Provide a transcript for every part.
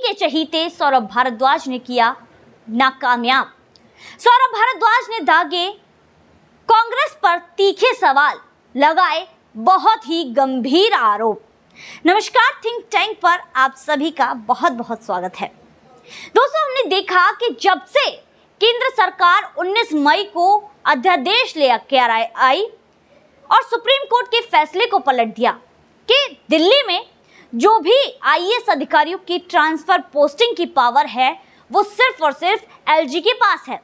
के चहीते सौरभ भारद्वाज ने किया नाकामयाब। सौरभ भारद्वाज ने दागे कांग्रेस पर तीखे सवाल लगाए बहुत ही गंभीर आरोप। नमस्कार थिंक टैंक पर आप सभी का बहुत बहुत स्वागत है। दोस्तों, हमने देखा कि जब से केंद्र सरकार 19 मई को अध्यादेश ले आई और सुप्रीम कोर्ट के फैसले को पलट दिया कि दिल्ली में जो भी आईएएस अधिकारियों की ट्रांसफ़र पोस्टिंग की पावर है, वो सिर्फ़ और सिर्फ़ एलजी के पास है।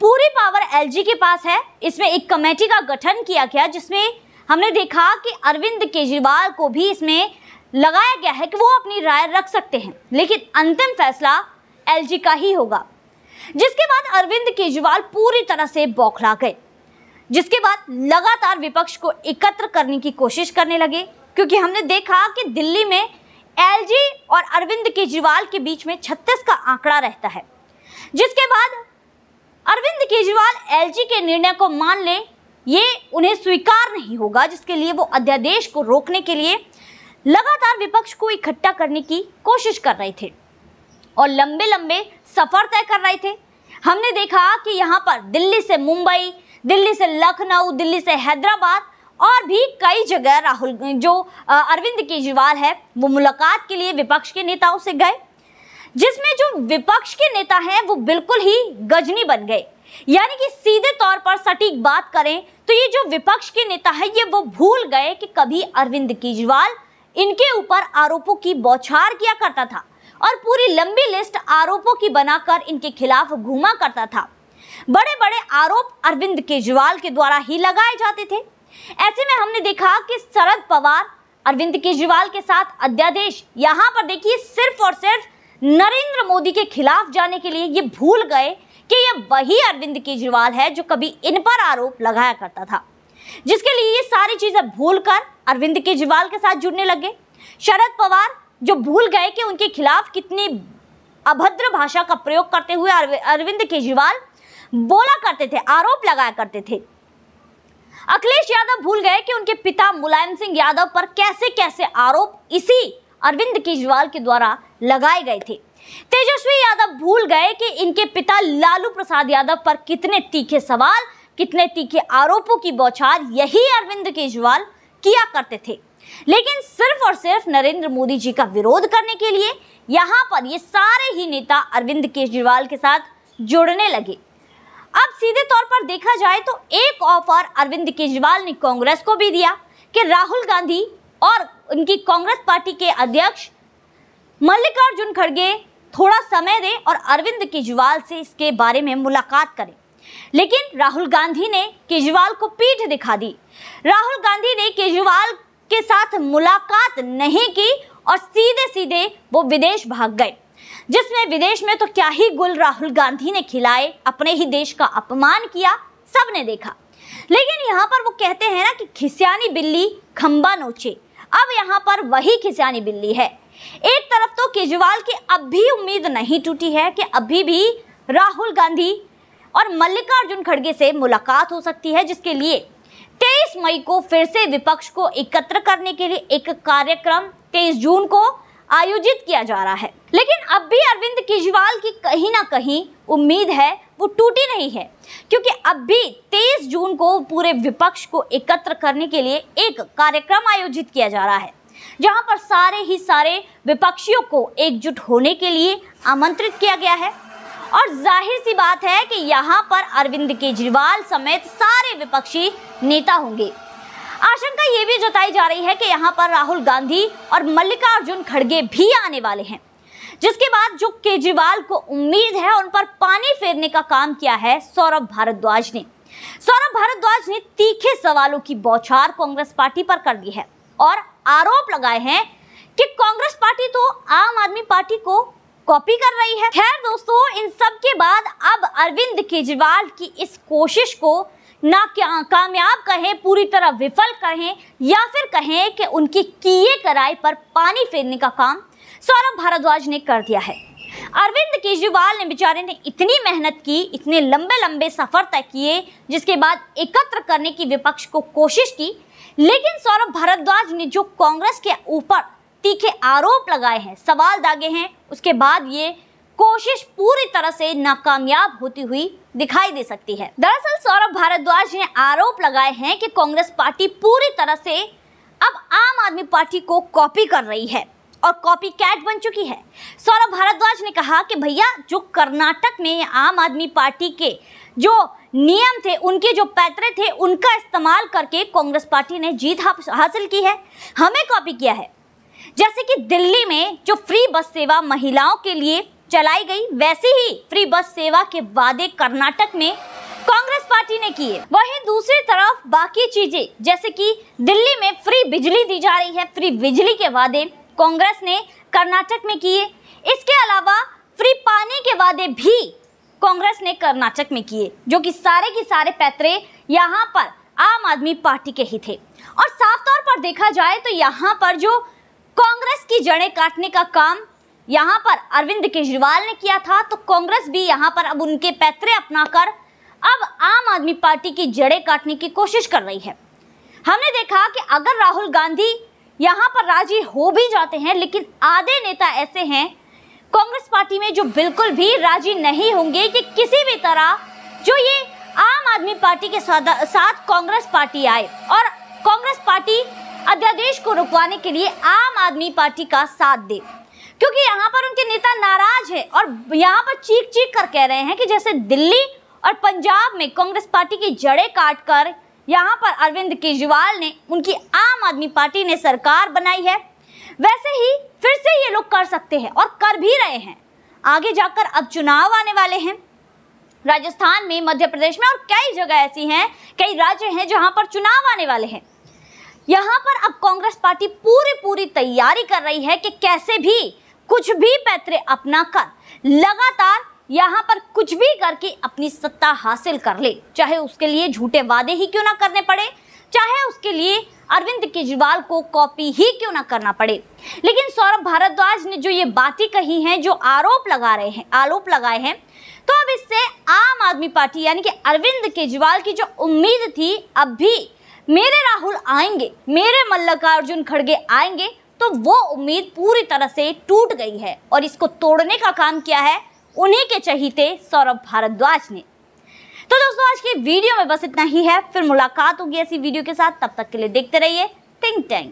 पूरी पावर एलजी के पास है। इसमें एक कमेटी का गठन किया गया, जिसमें हमने देखा कि अरविंद केजरीवाल को भी इसमें लगाया गया है कि वो अपनी राय रख सकते हैं। लेकिन अंतिम फैसला एलजी का ही होगा। जिसके बाद अरविंद केजरीवाल पूरी तरह से बौखला गए। जिसके बाद लगातार विपक्ष को एकत्र करने की कोशिश करने लगे। क्योंकि हमने देखा कि दिल्ली में एलजी और अरविंद केजरीवाल के बीच में 36 का आंकड़ा रहता है। जिसके बाद अरविंद केजरीवाल एलजी के निर्णय को मान ले, ये उन्हें स्वीकार नहीं होगा, जिसके लिए वो अध्यादेश को रोकने के लिए लगातार विपक्ष को इकट्ठा करने की कोशिश कर रहे थे और लंबे लंबे सफ़र तय कर रहे थे। हमने देखा कि यहाँ पर दिल्ली से मुंबई, दिल्ली से लखनऊ, दिल्ली से हैदराबाद और भी कई जगह राहुल, जो अरविंद केजरीवाल है, वो मुलाकात के लिए विपक्ष के नेताओं से गए, जिसमें जो विपक्ष के नेता हैं, वो बिल्कुल ही गजनी बन गए। यानी कि सीधे तौर पर सटीक बात करें तो ये जो विपक्ष के नेता है, ये वो भूल गए कि कभी अरविंद केजरीवाल इनके ऊपर आरोपों की बौछार किया करता था और पूरी लंबी लिस्ट आरोपों की बनाकर इनके खिलाफ घूमा करता था। बड़े बड़े आरोप अरविंद केजरीवाल के द्वारा ही लगाए जाते थे। ऐसे में हमने देखा कि शरद पवार, अरविंद केजरीवाल के साथ अध्यादेश यहाँ पर देखिए सिर्फ़ और सिर्फ़ नरेंद्र मोदी के खिलाफ जाने के लिए ये भूल गए कि ये वही अरविंद केजरीवाल है जो कभी इन पर आरोप लगाया करता था। जिसके लिए ये सारी चीज़ें भूलकर अरविंद केजरीवाल के साथ जुड़ने लगे। शरद पवार जो भूल गए कि उनके खिलाफ कितनी अभद्र भाषा का प्रयोग करते हुए अरविंद केजरीवाल बोला करते थे, आरोप लगाया करते थे। अखिलेश यादव भूल गए कि उनके पिता मुलायम सिंह यादव पर कैसे कैसे आरोप इसी अरविंद केजरीवाल के द्वारा लगाए गए थे। तेजस्वी यादव भूल गए कि इनके पिता लालू प्रसाद यादव पर कितने तीखे सवाल, कितने तीखे आरोपों की बौछार, यही अरविंद केजरीवाल किया करते थे। लेकिन सिर्फ़ और सिर्फ़ नरेंद्र मोदी जी का विरोध करने के लिए यहाँ पर ये सारे ही नेता अरविंद केजरीवाल के साथ जुड़ने लगे। अब सीधे तौर पर देखा जाए तो एक ऑफ़र अरविंद केजरीवाल ने कांग्रेस को भी दिया कि राहुल गांधी और उनकी कांग्रेस पार्टी के अध्यक्ष मल्लिकार्जुन खड़गे थोड़ा समय दें और अरविंद केजरीवाल से इसके बारे में मुलाकात करें। लेकिन राहुल गांधी ने केजरीवाल को पीठ दिखा दी। राहुल गांधी ने केजरीवाल के साथ मुलाकात नहीं की और सीधे सीधे वो विदेश भाग गए। जिसमें विदेश में तो क्या ही गुल राहुल गांधी ने खिलाए, अपने ही देश का अपमान किया, सबने देखा। लेकिन यहाँ पर वो कहते हैं ना कि खिसियानी बिल्ली, खंबा नोचे। अब यहाँ पर वही खिसियानी बिल्ली है। एक तरफ़ तो केजरीवाल की अब भी उम्मीद नहीं टूटी है कि अभी भी राहुल गांधी और मल्लिकार्जुन खड़गे से मुलाकात हो सकती है, जिसके लिए 23 मई को फिर से विपक्ष को एकत्र करने के लिए एक कार्यक्रम 23 जून को आयोजित किया जा रहा है। लेकिन अब भी अरविंद केजरीवाल की कहीं ना कहीं उम्मीद है, वो टूटी नहीं है। क्योंकि अब भी 23 जून को पूरे विपक्ष को एकत्र करने के लिए एक कार्यक्रम आयोजित किया जा रहा है, जहाँ पर सारे ही सारे विपक्षियों को एकजुट होने के लिए आमंत्रित किया गया है। और ज़ाहिर सी बात है कि यहाँ पर अरविंद केजरीवाल समेत सारे विपक्षी नेता होंगे। आशंका ये भी जताई जा रही है कि यहाँ पर राहुल गांधी और मल्लिकार्जुन खड़गे भी आने वाले हैं, जिसके बाद जो केजरीवाल को उम्मीद है उन पर पानी फेरने का काम किया है सौरभ भारद्वाज ने। सौरभ भारद्वाज ने तीखे सवालों की बौछार कांग्रेस पार्टी पर कर दी है और आरोप लगाए हैं कि कांग्रेस पार्टी तो आम आदमी पार्टी को कॉपी कर रही है। खैर दोस्तों, इन सब के बाद अब अरविंद केजरीवाल की इस कोशिश को ना क्या कामयाब कहें, पूरी तरह विफल कहें, या फिर कहें कि उनकी किए कराई पर पानी फेरने का काम सौरभ भारद्वाज ने कर दिया है। अरविंद केजरीवाल ने बेचारे ने इतनी मेहनत की, इतने लंबे लंबे सफ़र तय किए, जिसके बाद एकत्र करने की विपक्ष को कोशिश की, लेकिन सौरभ भारद्वाज ने जो कांग्रेस के ऊपर तीखे आरोप लगाए हैं, सवाल दागे हैं, उसके बाद ये कोशिश पूरी तरह से नाकामयाब होती हुई दिखाई दे सकती है। दरअसल सौरभ भारद्वाज ने आरोप लगाए हैं कि कांग्रेस पार्टी पूरी तरह से अब आम आदमी पार्टी को कॉपी कर रही है और कॉपी कैट बन चुकी है। सौरभ भारद्वाज ने कहा कि भैया, जो कर्नाटक में आम आदमी पार्टी के जो नियम थे, उनके जो पैतरे थे, उनका इस्तेमाल करके कांग्रेस पार्टी ने जीत हासिल की है। हमें कॉपी किया है। जैसे कि दिल्ली में जो फ्री बस सेवा महिलाओं के लिए चलाई गई, वैसे ही फ्री बस सेवा के वादे कर्नाटक में कांग्रेस पार्टी ने किए। वहीं दूसरी तरफ़ बाकी चीज़ें, जैसे कि दिल्ली में फ्री बिजली दी जा रही है, फ्री बिजली के वादे कांग्रेस ने कर्नाटक में किए। इसके अलावा फ्री पानी के वादे भी कांग्रेस ने कर्नाटक में किए, जो कि सारे के सारे पैतरे यहाँ पर आम आदमी पार्टी के ही थे। और साफ़ तौर पर देखा जाए तो यहाँ पर जो कांग्रेस की जड़ें काटने का काम यहाँ पर अरविंद केजरीवाल ने किया था तो कांग्रेस भी यहाँ पर अब उनके पैतरे अपनाकर अब आम आदमी पार्टी की जड़ें काटने की कोशिश कर रही है। हमने देखा कि अगर राहुल गांधी यहाँ पर राज़ी हो भी जाते हैं, लेकिन आधे नेता ऐसे हैं, कांग्रेस पार्टी में जो बिल्कुल भी राज़ी नहीं होंगे कि किसी भी तरह जो ये आम आदमी पार्टी के साथ कांग्रेस पार्टी आए और कांग्रेस पार्टी अध्यादेश को रुकवाने के लिए आम आदमी पार्टी का साथ दे। क्योंकि यहाँ पर उनके नेता नाराज़ है और यहाँ पर चीख चीख कर कह रहे हैं कि जैसे दिल्ली और पंजाब में कांग्रेस पार्टी की जड़ें काट कर यहाँ पर अरविंद केजरीवाल ने उनकी आम आदमी पार्टी ने सरकार बनाई है। वैसे ही फिर से ये लोग कर सकते हैं और कर भी रहे हैं। आगे जाकर अब चुनाव आने वाले हैं। राजस्थान में, मध्य प्रदेश में और कई जगह ऐसी हैं, कई राज्य हैं जहाँ पर चुनाव आने वाले हैं। यहाँ पर अब कांग्रेस पार्टी पूरी पूरी तैयारी कर रही है कि कैसे भी कुछ भी पैतरे अपना कर, लगातार यहाँ पर कुछ भी करके अपनी सत्ता हासिल कर ले। चाहे उसके लिए झूठे वादे ही क्यों ना करने पड़े, चाहे उसके लिए अरविंद केजरीवाल को कॉपी ही क्यों ना करना पड़े। लेकिन सौरभ भारद्वाज ने जो ये बातें कही हैं, जो आरोप लगा रहे हैं आरोप लगाए हैं तो अब इससे आम आदमी पार्टी यानी कि अरविंद केजरीवाल की जो उम्मीद थी, अब भी मेरे राहुल आएँगे, मेरे मल्लिकार्जुन खड़गे आएँगे तो वो उम्मीद पूरी तरह से टूट गई है और इसको तोड़ने का काम किया है उन्हीं के चहीते सौरभ भारद्वाज ने। तो दोस्तों, आज की वीडियो में बस इतना ही है। फिर मुलाकात होगी ऐसी वीडियो के साथ। तब तक के लिए देखते रहिए। Think tank